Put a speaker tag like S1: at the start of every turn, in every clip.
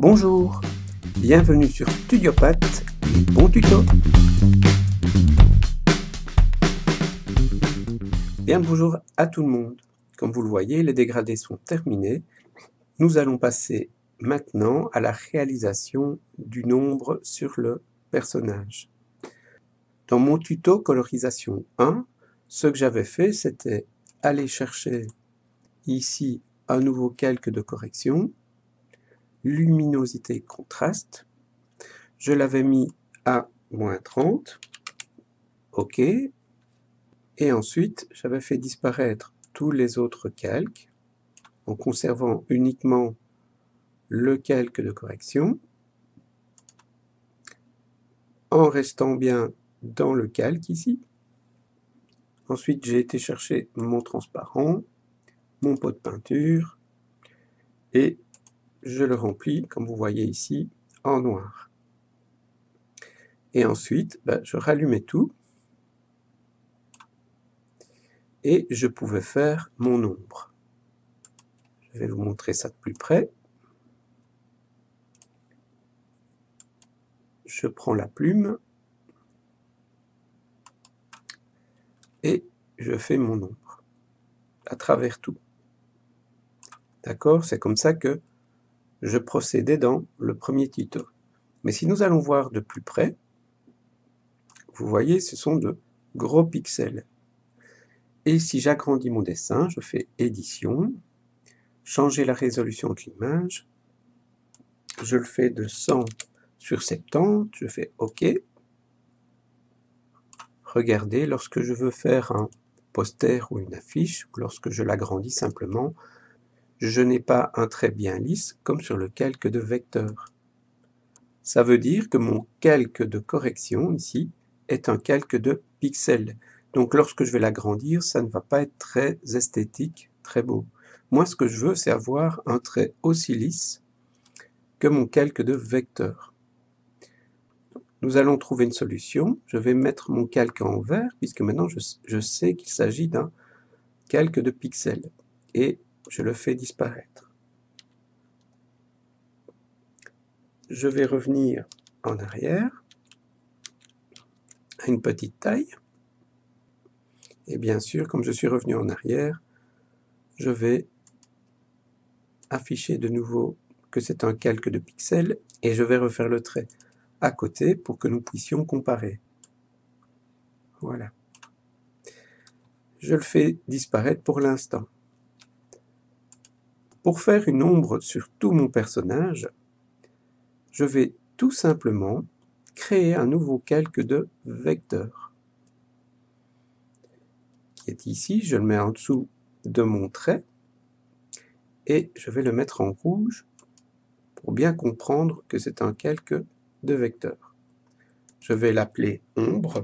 S1: Bonjour, bienvenue sur Studiopath, bon tuto Bien bonjour à tout le monde. Comme vous le voyez, les dégradés sont terminés. Nous allons passer maintenant à la réalisation du nombre sur le personnage. Dans mon tuto colorisation 1, ce que j'avais fait, c'était aller chercher ici un nouveau calque de correction, luminosité contraste. Je l'avais mis à moins 30. OK. Et ensuite, j'avais fait disparaître tous les autres calques en conservant uniquement le calque de correction en restant bien dans le calque ici. Ensuite, j'ai été chercher mon transparent, mon pot de peinture, et je le remplis, comme vous voyez ici, en noir. Et ensuite, ben, je rallumais tout, et je pouvais faire mon ombre. Je vais vous montrer ça de plus près. Je prends la plume, et je fais mon ombre à travers tout. D'accord? C'est comme ça que je procédais dans le premier tuto. Mais si nous allons voir de plus près, vous voyez, ce sont de gros pixels. Et si j'agrandis mon dessin, je fais édition, changer la résolution de l'image, je le fais de 100 sur 70, je fais OK. Regardez, lorsque je veux faire un poster ou une affiche, lorsque je l'agrandis simplement, je n'ai pas un trait bien lisse comme sur le calque de vecteur. Ça veut dire que mon calque de correction ici est un calque de pixels. Donc lorsque je vais l'agrandir, ça ne va pas être très esthétique, très beau. Moi, ce que je veux, c'est avoir un trait aussi lisse que mon calque de vecteur. Nous allons trouver une solution. Je vais mettre mon calque en vert, puisque maintenant je, je sais qu'il s'agit d'un calque de pixels. Et je le fais disparaître. Je vais revenir en arrière à une petite taille. Et bien sûr, comme je suis revenu en arrière, je vais afficher de nouveau que c'est un calque de pixels et je vais refaire le trait à côté pour que nous puissions comparer. Voilà. Je le fais disparaître pour l'instant. Pour faire une ombre sur tout mon personnage, je vais tout simplement créer un nouveau calque de vecteur qui est ici. Je le mets en dessous de mon trait et je vais le mettre en rouge pour bien comprendre que c'est un calque de vecteur. Je vais l'appeler ombre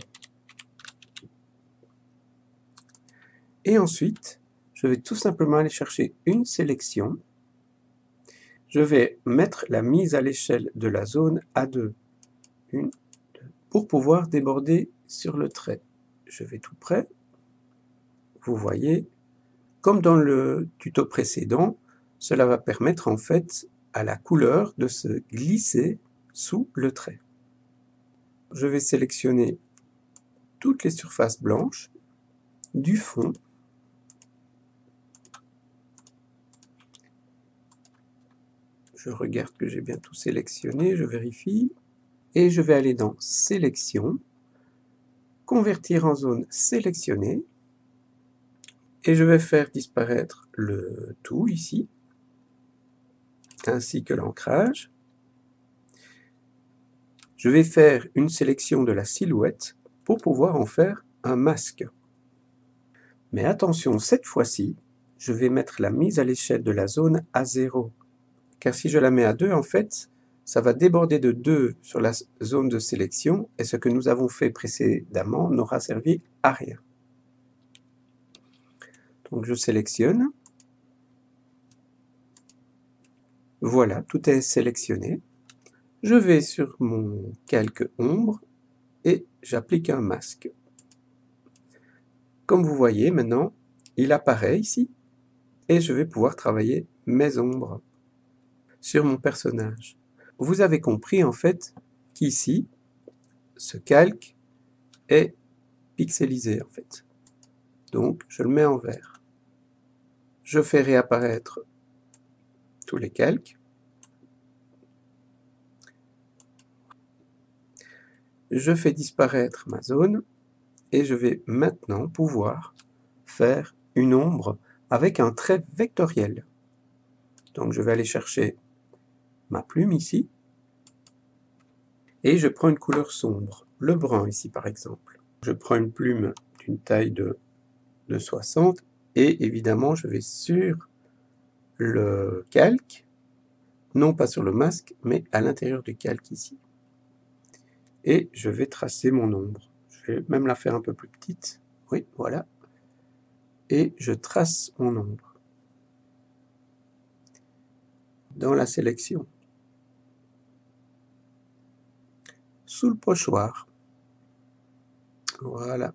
S1: et ensuite je vais tout simplement aller chercher une sélection. Je vais mettre la mise à l'échelle de la zone à 2 une, pour pouvoir déborder sur le trait. Je vais tout près. Vous voyez, comme dans le tuto précédent, cela va permettre en fait à la couleur de se glisser sous le trait. Je vais sélectionner toutes les surfaces blanches du fond Je regarde que j'ai bien tout sélectionné, je vérifie. Et je vais aller dans Sélection, Convertir en zone sélectionnée. Et je vais faire disparaître le tout ici, ainsi que l'ancrage. Je vais faire une sélection de la silhouette pour pouvoir en faire un masque. Mais attention, cette fois-ci, je vais mettre la mise à l'échelle de la zone à 0 car si je la mets à 2, en fait, ça va déborder de 2 sur la zone de sélection, et ce que nous avons fait précédemment n'aura servi à rien. Donc je sélectionne. Voilà, tout est sélectionné. Je vais sur mon calque ombre et j'applique un masque. Comme vous voyez maintenant, il apparaît ici et je vais pouvoir travailler mes ombres sur mon personnage. vous avez compris en fait qu'ici, ce calque est pixelisé en fait. Donc, je le mets en vert. Je fais réapparaître tous les calques. Je fais disparaître ma zone et je vais maintenant pouvoir faire une ombre avec un trait vectoriel. Donc je vais aller chercher ma plume ici et je prends une couleur sombre, le brun ici par exemple. Je prends une plume d'une taille de, de 60 et évidemment je vais sur le calque, non pas sur le masque, mais à l'intérieur du calque ici. Et je vais tracer mon ombre. Je vais même la faire un peu plus petite. Oui, voilà. Et je trace mon ombre. Dans la sélection. Sous le pochoir. Voilà.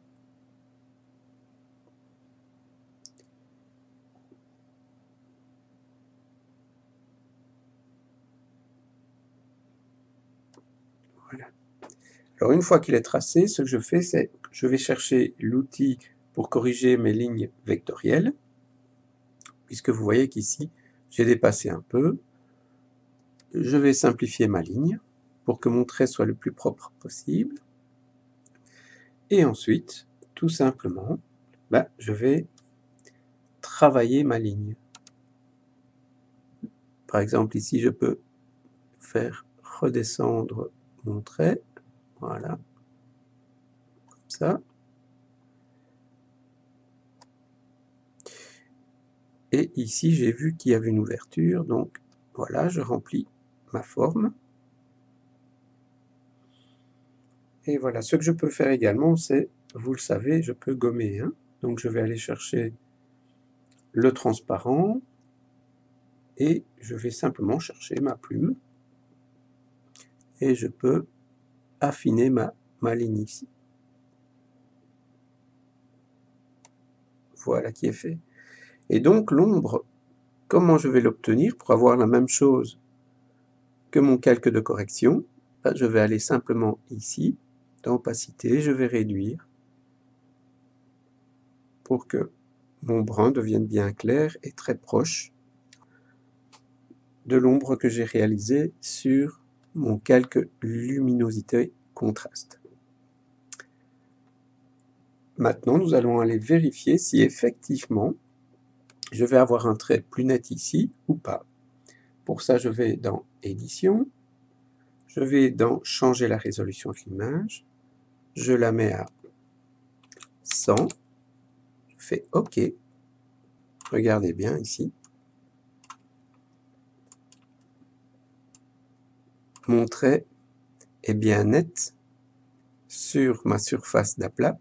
S1: Alors une fois qu'il est tracé, ce que je fais, c'est je vais chercher l'outil pour corriger mes lignes vectorielles, puisque vous voyez qu'ici, j'ai dépassé un peu. Je vais simplifier ma ligne que mon trait soit le plus propre possible. Et ensuite, tout simplement, ben, je vais travailler ma ligne. Par exemple, ici, je peux faire redescendre mon trait voilà. Comme ça. Et ici, j'ai vu qu'il y avait une ouverture, donc voilà, je remplis ma forme. Et voilà, ce que je peux faire également, c'est, vous le savez, je peux gommer. Hein. donc je vais aller chercher le transparent et je vais simplement chercher ma plume. Et je peux affiner ma, ma ligne ici. Voilà qui est fait. Et donc l'ombre, comment je vais l'obtenir? Pour avoir la même chose que mon calque de correction ben, Je vais aller simplement ici, dans opacité, je vais réduire pour que mon brun devienne bien clair et très proche de l'ombre que j'ai réalisée sur mon calque luminosité contraste. Maintenant, nous allons aller vérifier si effectivement je vais avoir un trait plus net ici ou pas. Pour ça, je vais dans Édition, je vais dans Changer la résolution de l'image, je la mets à 100, je fais OK. Regardez bien ici. mon trait est bien net sur ma surface d'aplat,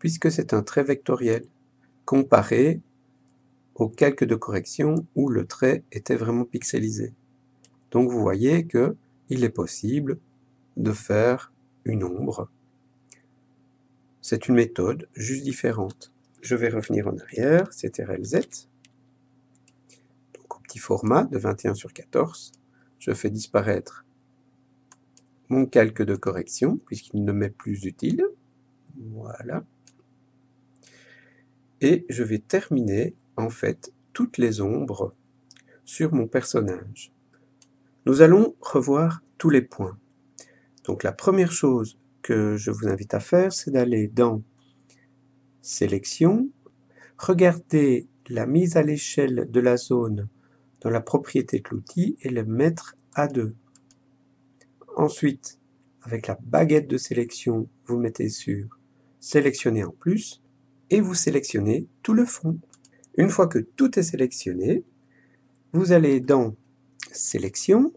S1: puisque c'est un trait vectoriel, comparé au calque de correction où le trait était vraiment pixelisé. Donc vous voyez que il est possible de faire une ombre. C'est une méthode juste différente. Je vais revenir en arrière, CTRL-Z, donc au petit format de 21 sur 14. Je fais disparaître mon calque de correction, puisqu'il ne m'est plus utile. Voilà. Et je vais terminer, en fait, toutes les ombres sur mon personnage. Nous allons revoir tous les points. Donc la première chose que je vous invite à faire, c'est d'aller dans Sélection, regarder la mise à l'échelle de la zone dans la propriété de l'outil et le mettre à 2. Ensuite, avec la baguette de sélection, vous mettez sur Sélectionner en plus et vous sélectionnez tout le fond. Une fois que tout est sélectionné, vous allez dans Sélection,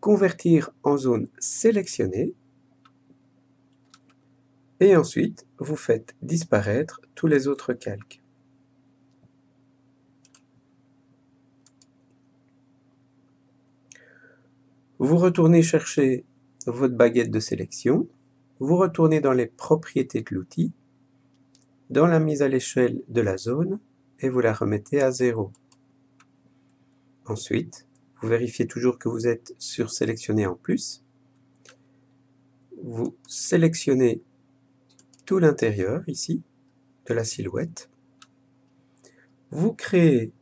S1: Convertir en zone sélectionnée et ensuite vous faites disparaître tous les autres calques. Vous retournez chercher votre baguette de sélection, vous retournez dans les propriétés de l'outil, dans la mise à l'échelle de la zone, et vous la remettez à 0. Ensuite, Vous vérifiez toujours que vous êtes sur sélectionner en plus. Vous sélectionnez tout l'intérieur ici de la silhouette. Vous créez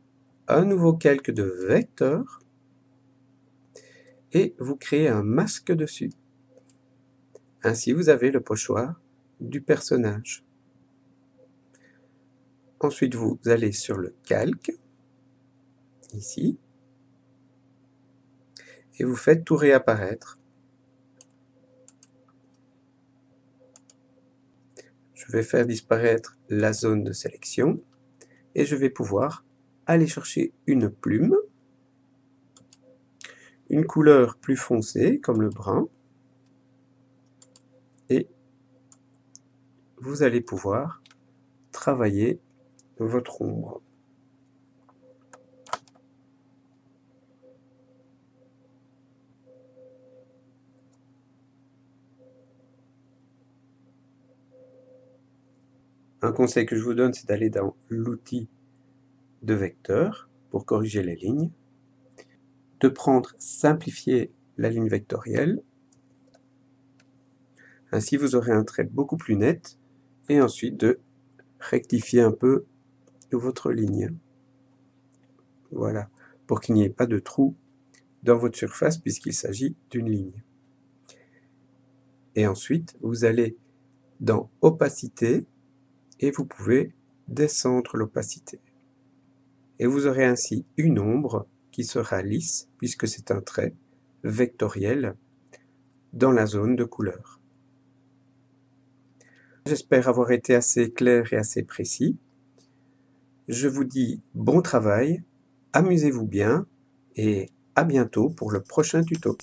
S1: un nouveau calque de vecteur et vous créez un masque dessus. Ainsi, vous avez le pochoir du personnage. Ensuite, vous allez sur le calque, ici, et vous faites tout réapparaître. Je vais faire disparaître la zone de sélection et je vais pouvoir aller chercher une plume, une couleur plus foncée comme le brun, et vous allez pouvoir travailler votre ombre. Un conseil que je vous donne, c'est d'aller dans l'outil de vecteur pour corriger les lignes, de prendre simplifier la ligne vectorielle. Ainsi, vous aurez un trait beaucoup plus net et ensuite de rectifier un peu votre ligne. Voilà, pour qu'il n'y ait pas de trou dans votre surface puisqu'il s'agit d'une ligne. Et ensuite, vous allez dans opacité et vous pouvez descendre l'opacité. Et vous aurez ainsi une ombre qui sera lisse, puisque c'est un trait vectoriel dans la zone de couleur. J'espère avoir été assez clair et assez précis. Je vous dis bon travail, amusez-vous bien et à bientôt pour le prochain tuto.